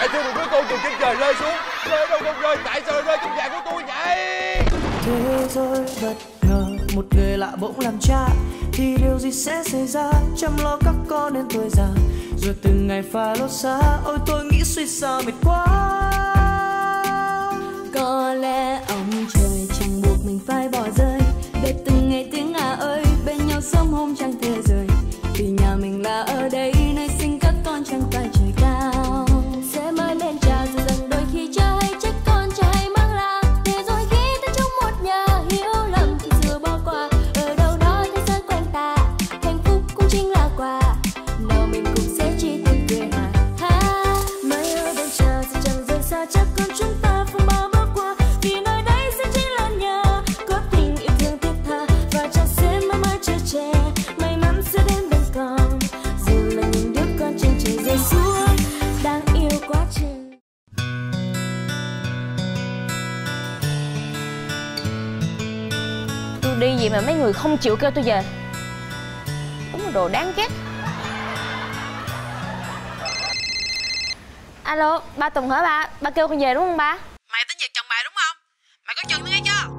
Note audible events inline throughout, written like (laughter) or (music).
Tại sao một đứa con từ trên trời rơi xuống. Rơi đâu không rơi. Tại sao rơi trong nhà của tôi vậy? Thế giới bất ngờ một người lạ bỗng làm cha. Thì điều gì sẽ xảy ra? Chăm lo các con đến tuổi già. Rồi từng ngày pha lốt xa ôi tôi nghĩ suy sao mệt quá. Có lẽ ông trời mấy người không chịu kêu tôi về Đúng là đồ đáng ghét Alo, ba Tùng hả ba? Ba kêu con về đúng không ba? Mày tính giật chồng mày đúng không? Mày có chừng nó nghe chưa?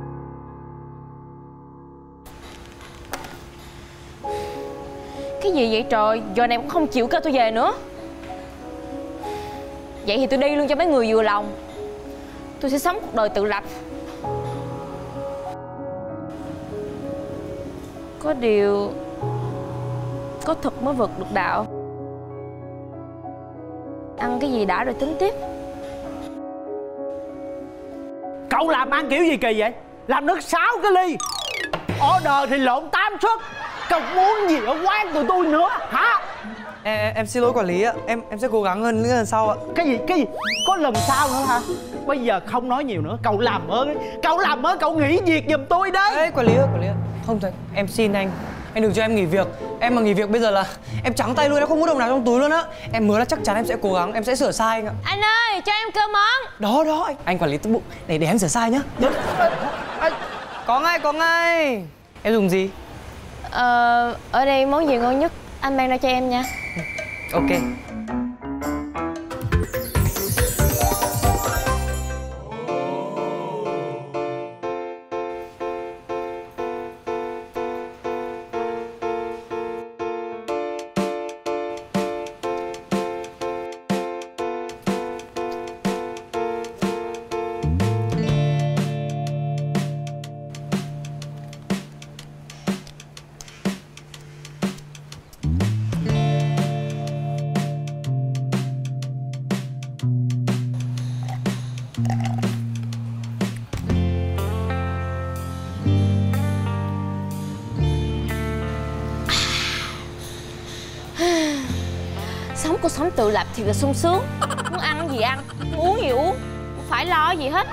Cái gì vậy trời? Giờ này cũng không chịu kêu tôi về nữa Vậy thì tôi đi luôn cho mấy người vừa lòng Tôi sẽ sống cuộc đời tự lập Có điều Có thực mới vực được đạo. Ăn cái gì đã rồi tính tiếp. Cậu làm ăn kiểu gì kỳ vậy? Làm nước sáu cái ly. Order thì lộn tám suất. Cậu muốn gì ở quán tụi tôi nữa hả? Em, em, em xin lỗi quản lý ạ. Em em sẽ cố gắng hơn những lần sau ạ. Cái gì cái gì? Có lần sau nữa hả? Bây giờ không nói nhiều nữa. Cậu làm ơn. Đi. Cậu làm ơn cậu nghỉ việc giùm tôi đấy Ê, quản lý ơi quản lý ơi không thật em xin anh. Anh đừng cho em nghỉ việc. Em mà nghỉ việc bây giờ là em trắng tay luôn em không có đồng nào trong túi luôn á. Em hứa là chắc chắn em sẽ cố gắng em sẽ sửa sai anh ạ. Anh ơi, cho em cơm món. Đó đó anh, anh quản lý tốt bụng để để em sửa sai nhá. Có ngay có ngay. Em dùng gì? Ờ, ở đây món gì ngon nhất? Anh mang ra cho em nha. Ok Cuộc sống tự lập thì là sung sướng. Muốn ăn gì ăn, muốn uống gì uống Không phải lo gì hết.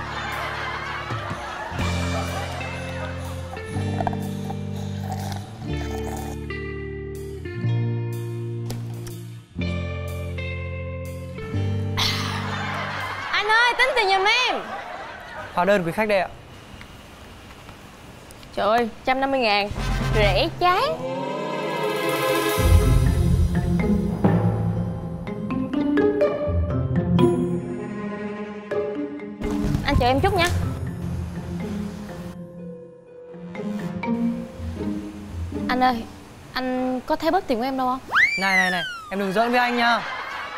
Anh ơi, tính tiền giùm em. Hóa đơn quý khách đây ạ. Trời ơi, 150 ngàn Rẻ chán chờ em chút nha. Anh ơi, anh có thấy bớt tiền của em đâu không? này này này em đừng giỡn với anh nha.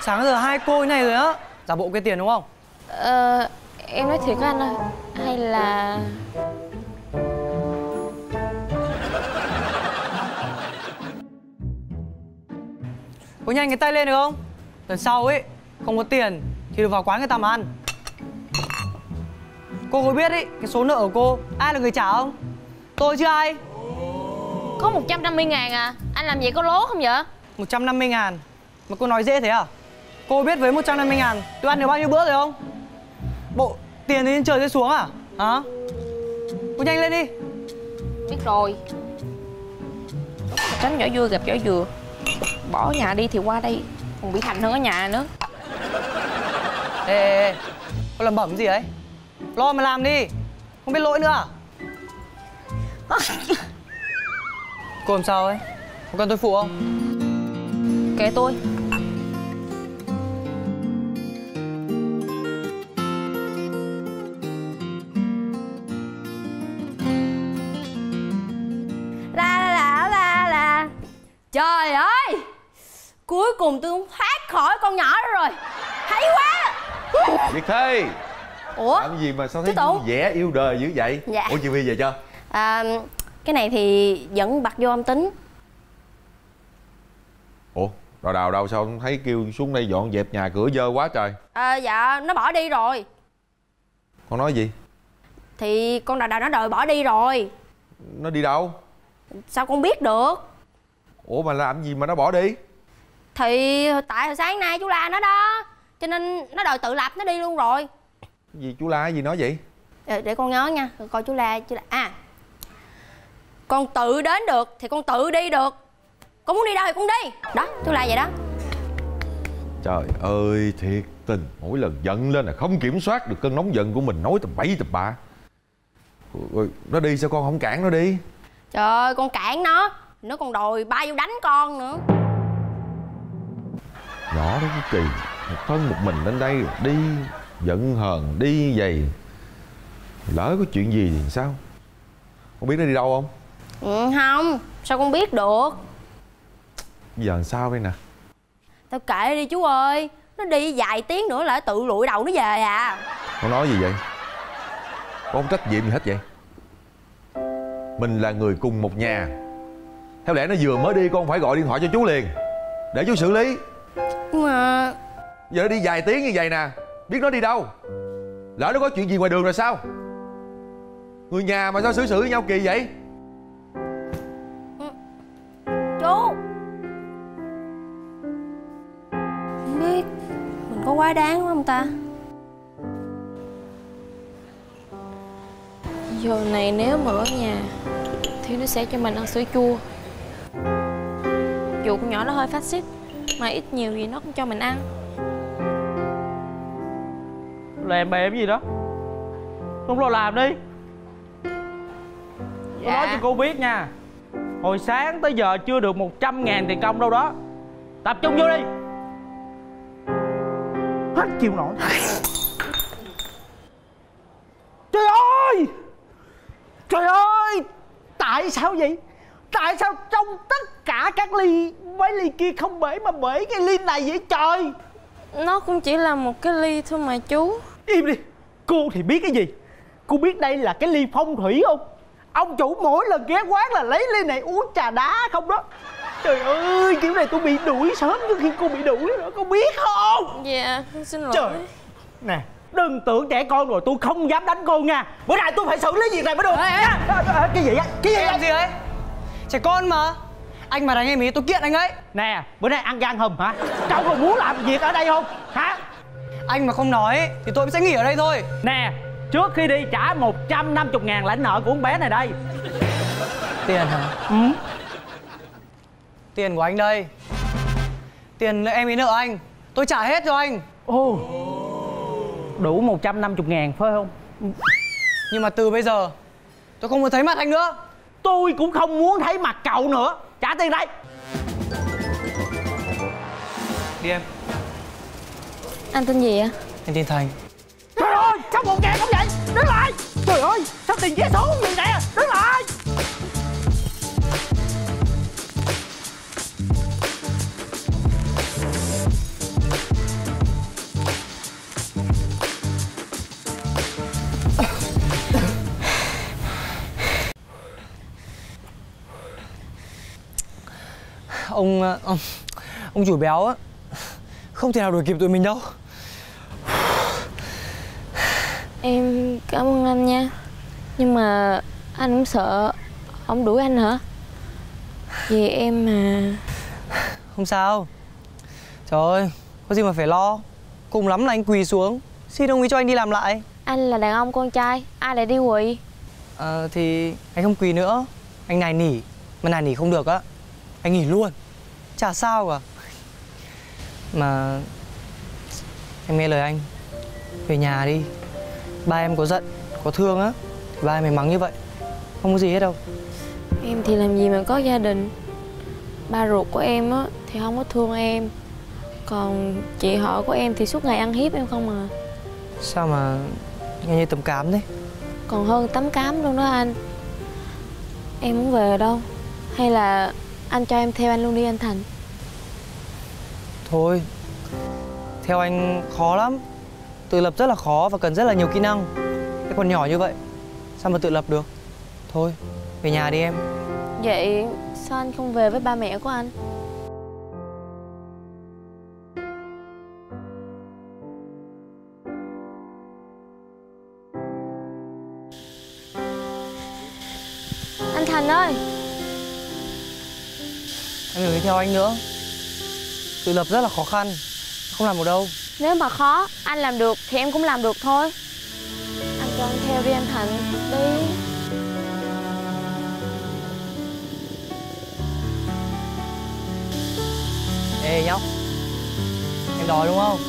Sáng giờ hai cô này rồi á giả bộ cái tiền đúng không? Ờ, em nói thiệt với anh ơi Hay là... có nhanh cái tay lên được không? Lần sau ấy không có tiền thì được vào quán người ta mà ăn cô có biết ấy cái số nợ của cô ai là người trả không? Tôi chứ ai? Có 150 ngàn à? Anh làm vậy có lố không vậy? 150 ngàn. Mà cô nói dễ thế à? Cô biết với 150 ngàn tôi ăn được bao nhiêu bữa rồi không? Bộ tiền thì lên trời rơi xuống à? Hả? Cô nhanh lên đi. Biết rồi. Tránh vỏ dưa gặp vỏ dừa. Bỏ nhà đi thì qua đây. Còn bị thành hơn ở nhà nữa. Ê, ê, ê. Cô làm bẩm gì đấy Lo mà làm đi. Không biết lỗi nữa? À? (laughs) Cô làm sao ấy? Có cần tôi phụ không? Kế tôi. La la la la la Trời ơi! Cuối cùng tôi cũng thoát khỏi con nhỏ đó rồi. Hay quá! Việt Thi! Ủa? Làm gì mà sao thấy vui vẻ yêu đời dữ vậy? Dạ. Ủa chị Vi về chưa? À, cái này thì vẫn bật vô âm tính. Ủa Đào đào đâu sao không thấy kêu xuống đây dọn dẹp nhà cửa dơ quá trời? À, dạ nó bỏ đi rồi. Con nói gì? Thì con đào đào nó đòi bỏ đi rồi. Nó đi đâu? Sao con biết được? Ủa mà làm gì mà nó bỏ đi? Thì tại hồi sáng nay chú la nó đó cho nên nó đòi tự lập nó đi luôn rồi Gì chú la gì nói vậy? Để, để con nhớ nha coi chú la chú la à. Con tự đến được thì con tự đi được. Con muốn đi đâu thì con đi. Đó chú la vậy đó. Trời ơi thiệt tình. Mỗi lần giận lên là không kiểm soát được cơn nóng giận của mình Nói tầm bậy tầm bạ. Rồi, Nó đi sao con không cản nó đi? Trời ơi con cản nó. Nó còn đòi bay vô đánh con nữa. Nhỏ đó cái kỳ. Một thân một mình lên đây đi Giận hờn đi vậy Lỡ có chuyện gì thì sao? Con biết nó đi đâu không? Ừ, không. Sao con biết được? Bây giờ làm sao đây nè? Tao kệ đi chú ơi. Nó đi vài tiếng nữa là nó tự lụi đầu nó về à. Con nói gì vậy? Con không trách nhiệm gì hết vậy? Mình là người cùng một nhà. Theo lẽ nó vừa mới đi con phải gọi điện thoại cho chú liền. Để chú xử lý. Nhưng mà Giờ nó đi vài tiếng như vậy nè Biết nó đi đâu? Lỡ nó có chuyện gì ngoài đường rồi sao? Người nhà mà sao xử xử với nhau kỳ vậy? Chú! Không biết, mình có quá đáng không ta? Giờ này nếu mà ở nhà Thì nó sẽ cho mình ăn sữa chua. Dù con nhỏ nó hơi phát xít, Mà ít nhiều gì nó cũng cho mình ăn. Làm bèm gì đó. Không lo làm đi. Tôi nói cho cô biết nha. Hồi sáng tới giờ chưa được 100 ngàn tiền công đâu đó. Tập trung vô đi. Hết chịu nổi. Trời ơi! Trời ơi! Tại sao vậy? Tại sao trong tất cả các ly Mấy ly kia không bể mà bể cái ly này vậy trời? Nó cũng chỉ là một cái ly thôi mà chú Im đi. Cô thì biết cái gì? Cô biết đây là cái ly phong thủy không? Ông chủ mỗi lần ghé quán là lấy ly này uống trà đá không đó. Trời ơi kiểu này tôi bị đuổi sớm trước khi cô bị đuổi nữa Cô biết không? Dạ xin lỗi. Trời. Nè đừng tưởng trẻ con rồi tôi không dám đánh cô nha. Bữa nay tôi phải xử lý việc này mới được. Nha. À, à, Cái gì á Cái gì Em gì ấy? Trẻ con mà. Anh mà đánh em ý tôi kiện anh ấy. Nè bữa nay ăn gan hùm hả? Cậu còn muốn làm việc ở đây không Anh mà không nói thì tôi sẽ nghỉ ở đây thôi. Nè trước khi đi trả 150 ngàn lãnh nợ của con bé này đây. Tiền hả? Ừ. Tiền của anh đây. Tiền em ý nợ anh. Tôi trả hết cho anh. Ồ. Đủ 150 ngàn phải không? Nhưng mà từ bây giờ Tôi không muốn thấy mặt anh nữa. Tôi cũng không muốn thấy mặt cậu nữa. Trả tiền đây. Đi em Anh tên gì ạ? Anh tên Thành. Trời ơi sao một ngàn không vậy? Đứng lại! Trời ơi sao tiền vé số vậy nè! Đứng lại! Ông ờ, ông, ông chủ béo á Không thể nào đuổi kịp tụi mình đâu Em cảm ơn anh nha. Nhưng mà anh cũng sợ Ông đuổi anh hả? Vì em mà. Không sao. Trời ơi Có gì mà phải lo. Cùng lắm là anh quỳ xuống. Xin đồng ý cho anh đi làm lại. Anh là đàn ông con trai Ai lại đi quỳ? Ờ thì anh không quỳ nữa. Anh này nỉ. Mà này nỉ không được á. Anh nghỉ luôn. Chả sao cả. Mà Em nghe lời anh. Về nhà đi Ba em có giận Có thương á Thì ba em mới mắng như vậy. Không có gì hết đâu. Em thì làm gì mà có gia đình. Ba ruột của em á Thì không có thương em. Còn chị họ của em thì suốt ngày ăn hiếp em không à. Sao mà Nghe như tầm cám thế? Còn hơn tắm cám luôn đó anh. Em muốn về đâu. Hay là anh cho em theo anh luôn đi anh Thành? Thôi Theo anh khó lắm Tự lập rất là khó và cần rất là nhiều kỹ năng. Cái còn nhỏ như vậy Sao mà tự lập được? Thôi về nhà đi em. Vậy sao anh không về với ba mẹ của anh? Anh Thành ơi! Em đừng đi theo anh nữa. Tự lập rất là khó khăn Không làm được đâu Nếu mà khó anh làm được thì em cũng làm được thôi. Anh cho anh theo đi anh Thành Đi. Ê nhóc. Em đói đúng không?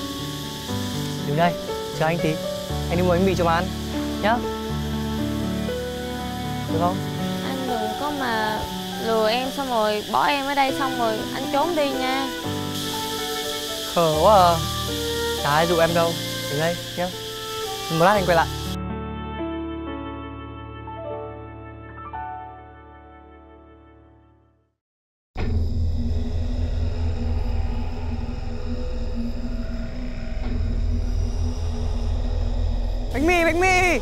Đứng đây Chờ anh tí. Anh đi mua bánh mì cho mà ăn Nhá. Được không? Anh đừng có mà lừa em xong rồi bỏ em ở đây xong rồi anh trốn đi nha. Khờ quá à Chả ai dụ em đâu Đứng đây nhá Một lát anh quay lại Bánh mì, bánh mì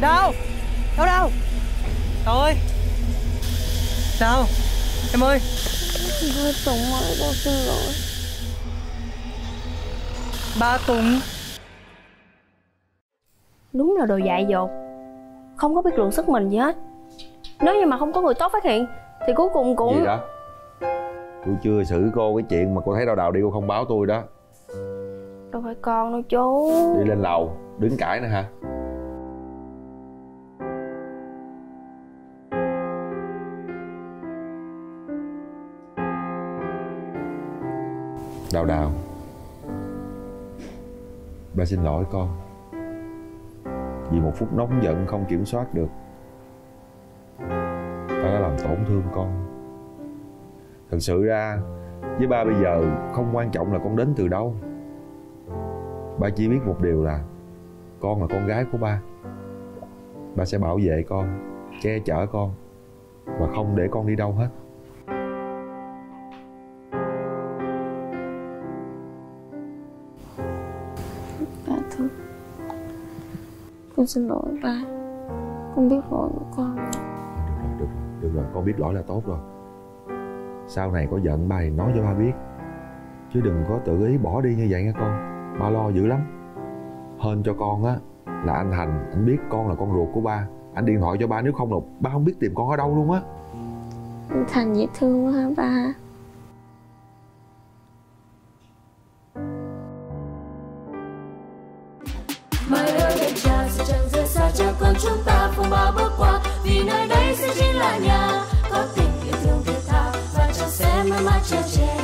Đâu? Đâu đâu? trời ơi Sao? Em ơi Ba Tùng ơi con xin lỗi Ba Tùng. Đúng là đồ dại dột. Không có biết lượng sức mình gì hết. Nếu như mà không có người tốt phát hiện Thì cuối cùng cũng gì đó tôi chưa xử cô cái chuyện mà cô thấy đau đầu đi cô không báo tôi đó. Đâu phải con đâu chú. Đi lên lầu đứng cãi nữa hả đào đào. Ba xin lỗi con. Vì một phút nóng giận không kiểm soát được. Ba đã làm tổn thương con. Thật sự ra, với ba bây giờ không quan trọng là con đến từ đâu. Ba chỉ biết một điều là con là con gái của ba. Ba sẽ bảo vệ con, che chở con và không để con đi đâu hết. Con xin lỗi ba Con biết lỗi của con. Được rồi được rồi con biết lỗi là tốt rồi. Sau này có giận ba thì nói cho ba biết. Chứ đừng có tự ý bỏ đi như vậy nha con. Ba lo dữ lắm. Hên cho con á là anh thành anh biết con là con ruột của ba. Anh điện thoại cho ba nếu không là ba không biết tìm con ở đâu luôn á. Anh Thành dễ thương quá ha ba? Mai sẽ mãi